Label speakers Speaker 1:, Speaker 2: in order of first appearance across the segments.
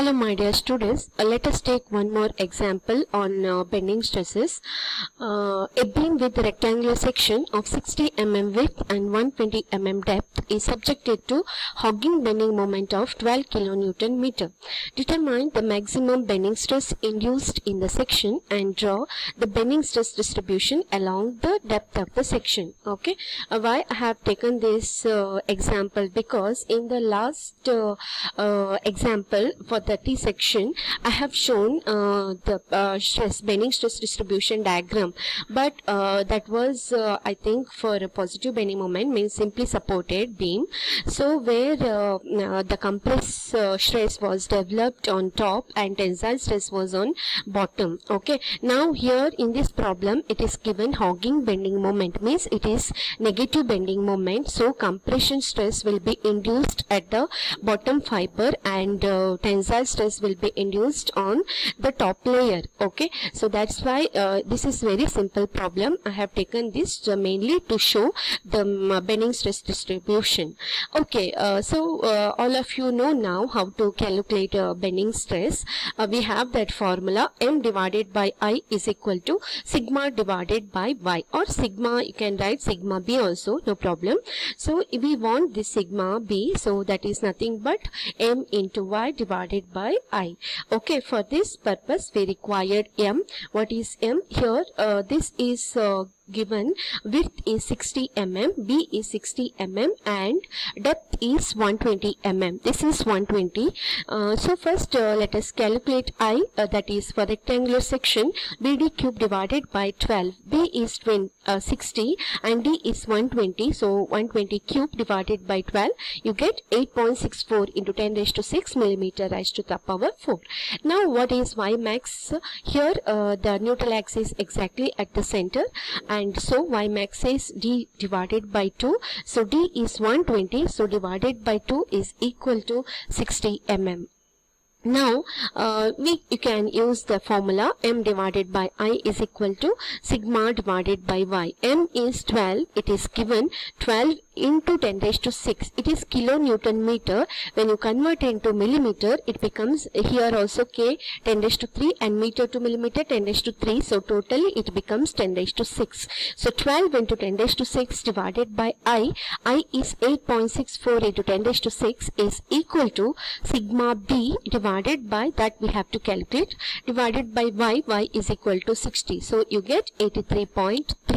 Speaker 1: Hello my dear students, uh, let us take one more example on uh, bending stresses. Uh, a beam with rectangular section of 60 mm width and 120 mm depth is subjected to hogging bending moment of 12 kN meter. Determine the maximum bending stress induced in the section and draw the bending stress distribution along the depth of the section. Okay, uh, why I have taken this uh, example because in the last uh, example for the T section I have shown uh, the uh, stress bending stress distribution diagram. But uh, that was uh, I think for a positive bending moment means simply supported beam. So where uh, uh, the compress uh, stress was developed on top and tensile stress was on bottom. Okay. Now here in this problem it is given hogging bending moment means it is negative bending moment. So compression stress will be induced at the bottom fiber and uh, tensile stress will be induced on the top layer okay? So that's why uh, this is very simple problem. I have taken this uh, mainly to show the um, bending stress distribution. Okay uh, so uh, all of you know now how to calculate uh, bending stress. Uh, we have that formula m divided by i is equal to sigma divided by y or sigma you can write sigma b also no problem. So we want this sigma b so that is nothing but m into y divided by i. Okay for this purpose we required m. What is m? Here uh, this is uh, given width is 60 mm b is 60 mm and depth is 120 mm this is 120 uh, so first uh, let us calculate i uh, that is for rectangular section bd cube divided by 12 b is 20, uh, 60 and d is 120 so 120 cube divided by 12 you get 8.64 into 10 raised to 6 millimeter raised to the power 4 now what is y max? Here uh, the neutral axis exactly at the center and so y max is d divided by 2 so d is 120 so divided by 2 is equal to 60 mm now uh, we you can use the formula. M divided by i is equal to sigma divided by y. M is 12 it is given 12 into 10 raised to 6 it is kilonewton meter. When you convert into millimeter it becomes here also k 10 raised to 3 and meter to millimeter 10 raised to 3 so totally it becomes 10 raised to 6 so 12 into 10 raised to 6 divided by i. I is 8.64 into 10 raised to 6 is equal to sigma b divided by that we have to calculate. Divided by y y is equal to 60 so you get 83.3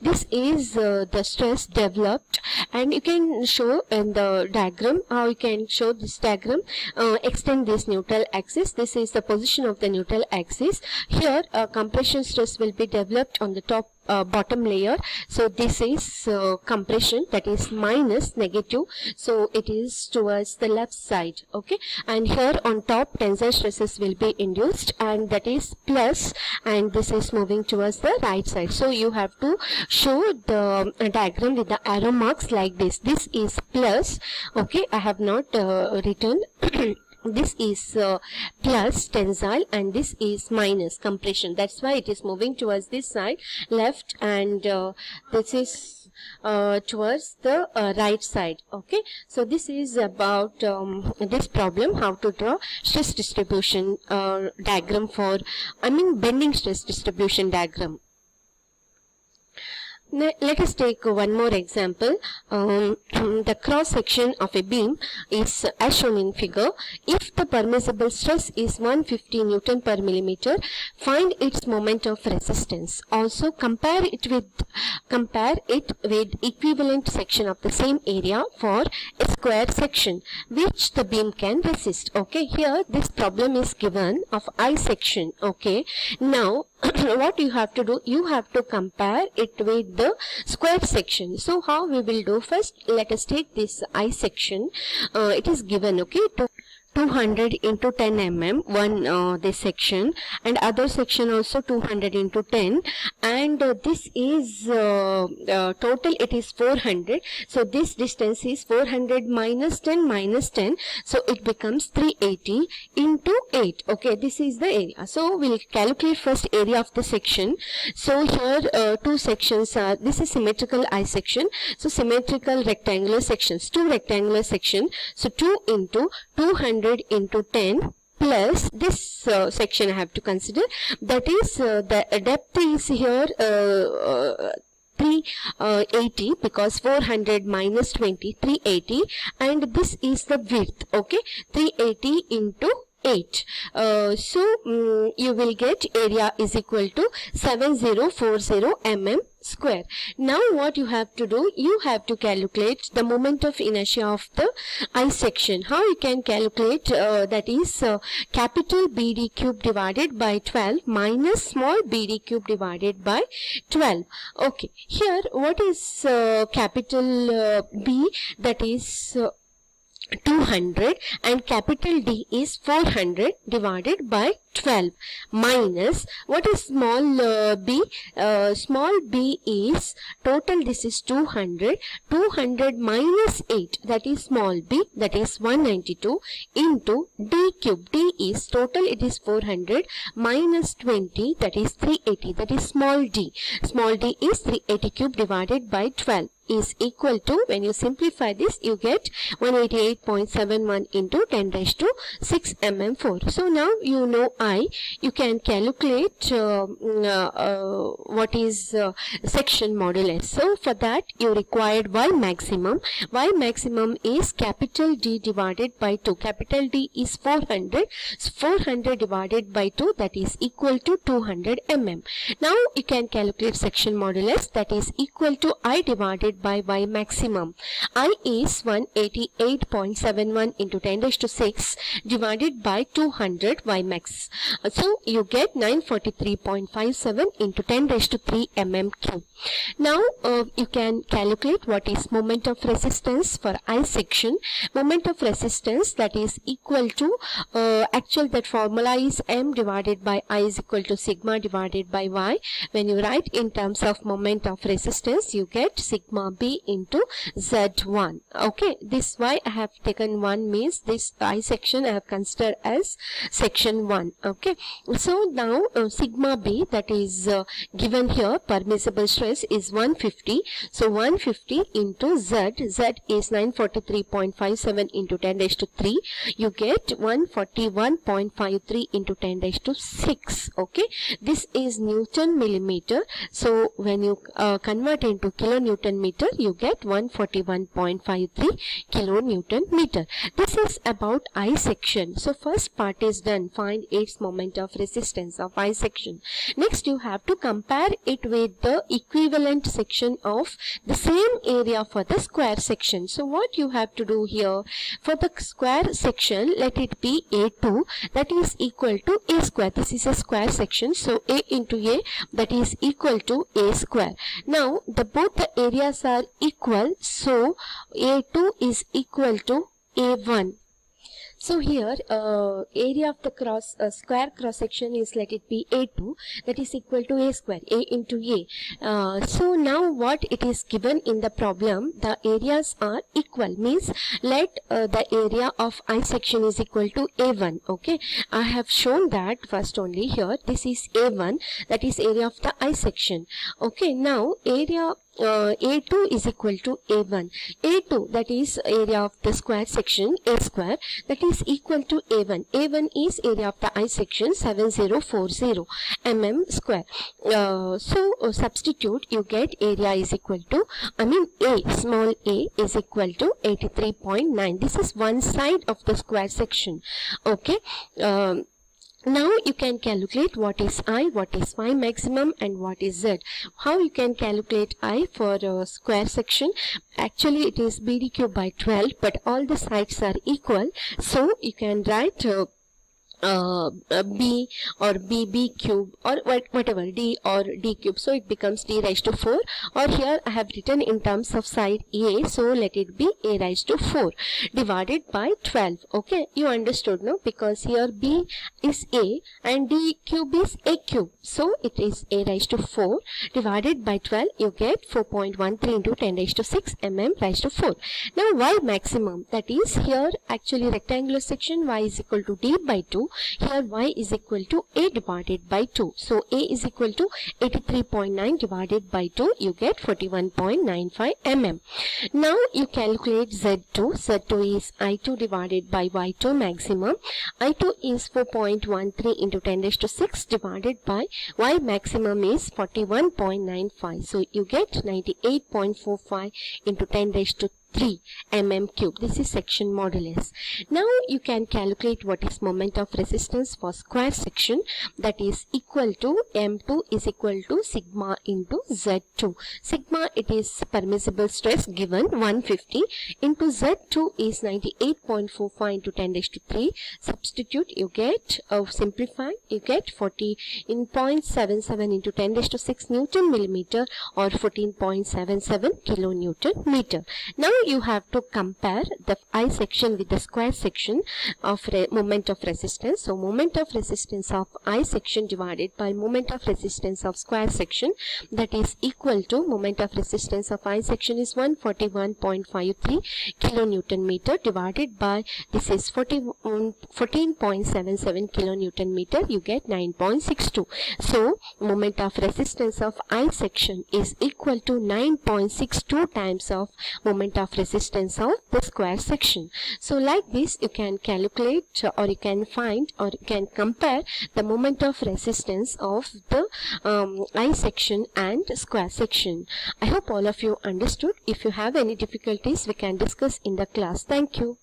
Speaker 1: this is uh, the stress developed and you can show in the diagram how you can show this diagram uh, extend this neutral axis. This is the position of the neutral axis. Here uh, compression stress will be developed on the top uh, bottom layer. So this is uh, compression that is minus negative. So it is towards the left side okay? And here on top tensile stresses will be induced and that is plus and this is moving towards the right side. So you have to show the uh, diagram with the arrow marks like this. This is plus okay? I have not uh, written this is uh, plus tensile and this is minus compression. That's why it is moving towards this side left and uh, this is uh, towards the uh, right side. Okay? So this is about um, this problem how to draw stress distribution uh, diagram for i mean bending stress distribution diagram let us take one more example. Um, the cross section of a beam is as shown in figure. If the permissible stress is 150 Newton per millimeter, find its moment of resistance. Also compare it with compare it with equivalent section of the same area for a square section which the beam can resist. Okay, here this problem is given of I section. Okay, now what you have to do you have to compare it with the square section. So how we will do? First let us take this i section. Uh, it is given okay to 200 into 10 mm one uh, this section and other section also 200 into 10 and uh, this is uh, uh, total it is 400 so this distance is 400 minus 10 minus 10 so it becomes 380 into 8 okay this is the area. So we'll calculate first area of the section. So here uh, two sections are this is symmetrical I section. So symmetrical rectangular sections two rectangular section. So 2 into 200 100 into 10 plus this uh, section I have to consider. That is uh, the depth is here uh, uh, 380 because 400 minus 20 380 and this is the width okay? 380 into 8 uh, so um, you will get area is equal to 7040 mm square. Now what you have to do, you have to calculate the moment of inertia of the I section. How you can calculate uh, that is uh, capital BD cube divided by 12 minus small BD cube divided by 12. Okay, here what is uh, capital uh, B that is uh, 200 and capital D is 400 divided by 12 minus what is small uh, b uh, small b is total this is 200 200 minus 8 that is small b that is 192 into d cube d is total it is 400 minus 20 that is 380 that is small d. Small d is 380 cube divided by 12 is equal to when you simplify this you get 188.71 into 10 raised to 6 mm4 so now you know i you can calculate uh, mm, uh, uh, what is uh, section modulus so for that you required y maximum. Y maximum is capital d divided by 2 capital d is 400 so 400 divided by 2 that is equal to 200 mm now you can calculate section modulus that is equal to i divided by y maximum. I is 188.71 into 10 raised to 6 divided by 200 y max. So you get 943.57 into 10 raised to 3 mm cube. Now uh, you can calculate what is moment of resistance for I section. Moment of resistance that is equal to uh, actual that formula is m divided by I is equal to sigma divided by y. When you write in terms of moment of resistance you get sigma B into Z1. Okay, this Y I have taken 1 means this I section I have considered as section 1. Okay, so now uh, sigma B that is uh, given here permissible stress is 150. So 150 into Z, Z is 943.57 into 10 raised to 3. You get 141.53 into 10 raised to 6. Okay, this is Newton millimeter. So when you uh, convert into kilonewton meter, you get 141.53 kilonewton meter. This is about I section. So first part is done. Find its moment of resistance of I section. Next you have to compare it with the equivalent section of the same area for the square section. So what you have to do here for the square section let it be A2 that is equal to A square. This is a square section. So A into A that is equal to A square. Now the both the areas are equal. So A2 is equal to A1. So here uh, area of the cross uh, square cross section is let it be A2 that is equal to A square A into A. Uh, so now what it is given in the problem the areas are equal means let uh, the area of I section is equal to A1 okay. I have shown that first only here this is A1 that is area of the I section okay. Now area uh, A2 is equal to A1. A2 that is area of the square section A square that is equal to A1. A1 is area of the I section 7040 mm square. Uh, so uh, substitute you get area is equal to I mean A small a is equal to 83.9. This is one side of the square section. Okay. Um, now you can calculate what is I, what is Y maximum and what is Z. How you can calculate I for a square section? Actually it is BD cube by 12 but all the sides are equal. So you can write uh, uh, b or bb cube or whatever d or d cube. So it becomes d raised to 4 or here I have written in terms of side a so let it be a raised to 4 divided by 12 okay you understood no? Because here b is a and d cube is a cube. So it is a raised to 4 divided by 12 you get 4.13 into 10 raised to 6 mm raised to 4 now y maximum that is here actually rectangular section y is equal to d by 2 2 here y is equal to a divided by 2 so a is equal to 83.9 divided by 2 you get 41.95 mm. Now you calculate z2 z2 is i2 divided by y2 maximum. I2 is 4.13 into 10 raised to 6 divided by y maximum is 41.95 so you get 98.45 into 10 raised to 3 mm cube. This is section modulus. Now you can calculate what is moment of resistance for square section that is equal to m2 is equal to sigma into z2. Sigma it is permissible stress given 150 into z2 is 98.45 into 10 raised to 3. Substitute you get uh, simplify you get 40 in 0.77 into 10 raised to 6 Newton millimeter or 14.77 kilonewton meter. Now you have to compare the I section with the square section of moment of resistance. So moment of resistance of I section divided by moment of resistance of square section that is equal to moment of resistance of I section is 141.53 kilonewton meter divided by this is 14.77 kilonewton meter you get 9.62. So moment of resistance of I section is equal to 9.62 times of moment of resistance of the square section. So like this you can calculate or you can find or you can compare the moment of resistance of the um, I section and square section. I hope all of you understood. If you have any difficulties we can discuss in the class. Thank you.